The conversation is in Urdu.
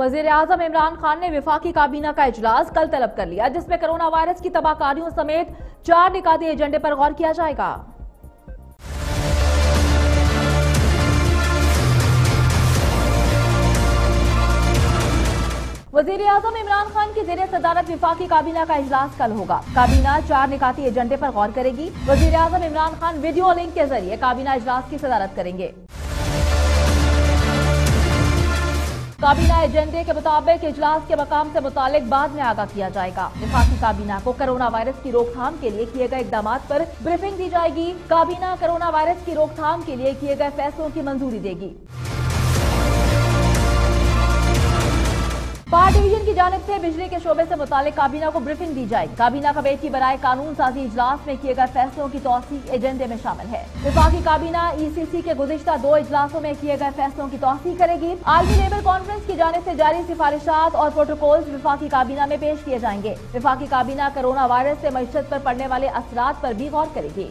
وزیر اعظم عمران خان نے وفاقی کابینہ کا اجلاس کل طلب کر لیا، جس میں کرونا وائرس کی تباہ کاریوں سمیت چار نکاتی ایجنڈے پر غور کیا جائے گا۔ وزیر اعظم عمران خان کی زیر صدارت وفاقی کابینہ کا اجلاس کل ہوگا۔ کابینہ چار نکاتی ایجنڈے پر غور کرے گی۔ وزیر اعظم عمران خان ویڈیو لنک کے ذریعے کابینہ اجلاس کی صدارت کریں گے۔ کابینہ ایجنڈے کے مطابق اجلاس کے مقام سے متعلق بعد میں آگاہ کیا جائے گا۔ وفاقی کابینہ کو کرونا وائرس کی روک تھام کے لیے کیے گئے اقدامات پر بریفنگ دی جائے گی۔ کابینہ کرونا وائرس کی روک تھام کے لیے کیے گئے فیصلوں کی منظوری دے گی۔ کی جانب سے بجلی کے شعبے سے متعلق کابینہ کو بریفنگ دی جائے کابینہ کمیٹی برائے قانون سازی اجلاس میں کیے گئے فیصلوں کی توسیع ایجنڈے میں شامل ہے۔ وفاقی کابینہ ای سی سی کے گزشتہ دو اجلاسوں میں کیے گئے فیصلوں کی توسیع کرے گی۔ عالمی لیبر کانفرنس کی جانب سے جاری سفارشات اور پروٹوکولز وفاقی کابینہ میں پیش کیے جائیں گے۔ وفاقی کابینہ کرونا وائرس سے معیشت پر پڑنے والے اثرات پر بھی غور کرے گی۔